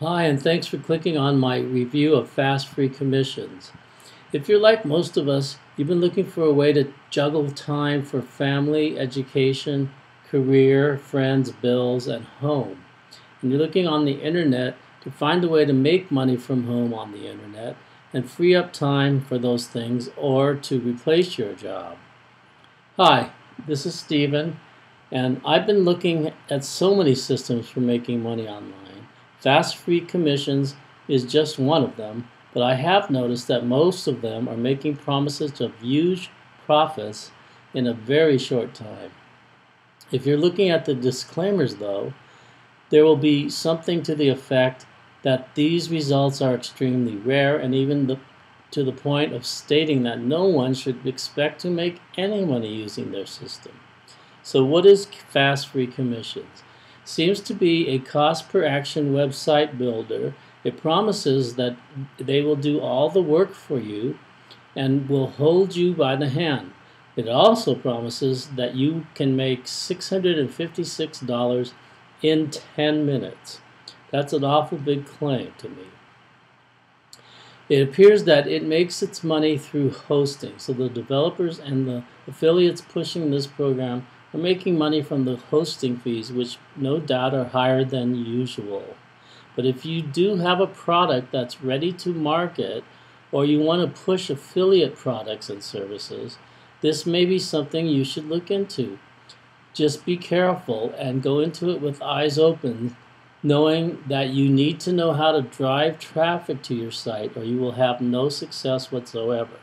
Hi, and thanks for clicking on my review of Fast Free Commissions. If you're like most of us, you've been looking for a way to juggle time for family, education, career, friends, bills, and home. And you're looking on the internet to find a way to make money from home on the internet and free up time for those things or to replace your job. Hi, this is Stephen, and I've been looking at so many systems for making money online. Fast Free Commissions is just one of them, but I have noticed that most of them are making promises of huge profits in a very short time. If you're looking at the disclaimers, though, there will be something to the effect that these results are extremely rare and even the, to the point of stating that no one should expect to make any money using their system. So what is Fast Free Commissions? Seems to be a cost per action website builder. It promises that they will do all the work for you and will hold you by the hand. It also promises that you can make $656 in 10 minutes. That's an awful big claim to me. It appears that it makes its money through hosting. So the developers and the affiliates pushing this program are making money from the hosting fees, which no doubt are higher than usual. But if you do have a product that's ready to market, or you want to push affiliate products and services, this may be something you should look into. Just be careful and go into it with eyes open knowing that you need to know how to drive traffic to your site or you will have no success whatsoever.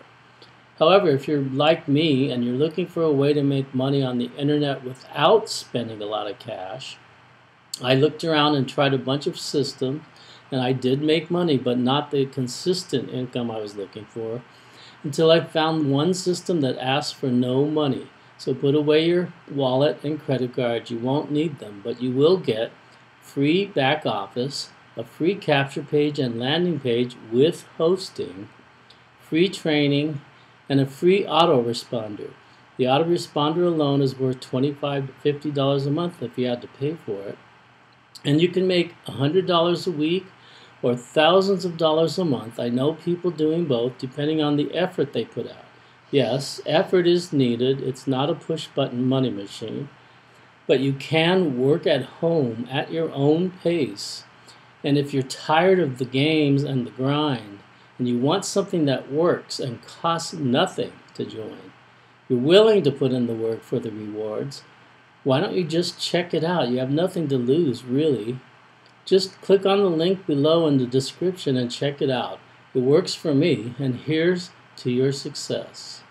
However, if you're like me and you're looking for a way to make money on the internet without spending a lot of cash, I looked around and tried a bunch of systems and I did make money, but not the consistent income I was looking for until I found one system that asked for no money. So put away your wallet and credit cards. You won't need them, but you will get free back office, a free capture page and landing page with hosting, free training, and a free autoresponder. The autoresponder alone is worth 25 to $50 a month if you had to pay for it. And you can make $100 a week or thousands of dollars a month. I know people doing both depending on the effort they put out. Yes, effort is needed. It's not a push button money machine but you can work at home at your own pace. And if you're tired of the games and the grind, and you want something that works and costs nothing to join, you're willing to put in the work for the rewards, why don't you just check it out? You have nothing to lose, really. Just click on the link below in the description and check it out. It works for me, and here's to your success.